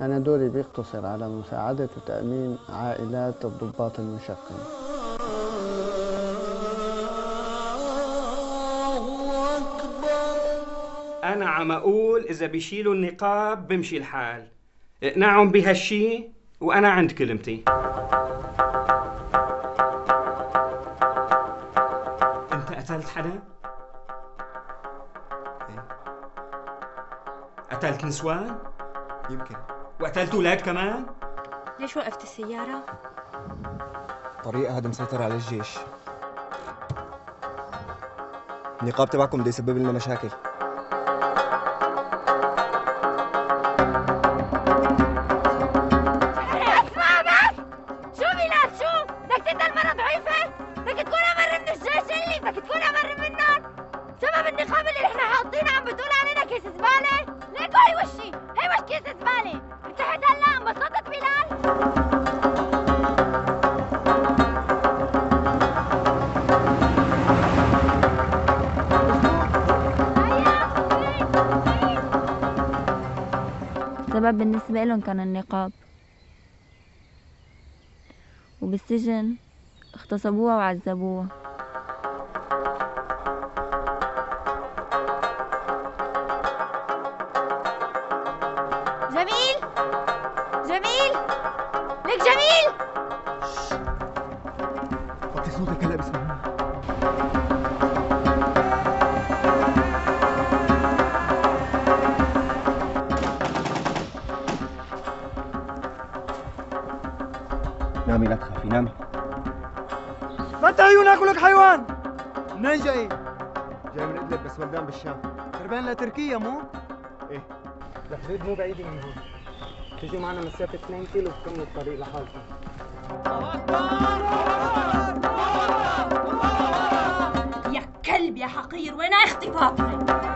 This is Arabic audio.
أنا دوري بيقتصر على مساعدة وتأمين عائلات الضباط المشقين أنا عم أقول إذا بيشيلوا النقاب بمشي الحال اقنعهم بهالشي وأنا عند كلمتي أنت قتلت حدا؟ إيه. قتلت نسوان؟ يمكن وقتلت أولاد كمان؟ ليش وقفت السيارة؟ طريقة هذا مسيطر على الجيش النقاب تبعكم بده يسبب لنا مشاكل اسمع بس شو بلال شو؟ بدك تقتل مرة ضعيفة؟ بدك تكون أمر من الجيش اللي بدك تكون أمر منهم؟ سبب النقاب اللي نحن حاطينه عم بتقول علينا كيس زبالة؟ ليكو هي وشي هي وش كيس زبالة السبب بالنسبة لهم كان النقاب. وبالسجن اغتصبوها وعذبوها. جميل! جميل! ليك جميل! نامي لا تخافي نامي. فتح عيونك ولك حيوان؟ منين جاي؟ جاي من إدلب بس ولدان بالشام. قربان لتركيا مو؟ إيه. الحدود مو بعيدة من هون. تجوا معنا مسافة 2 كيلو بتكملوا الطريق لحالكم يا كلب يا حقير وين أختي فاطمه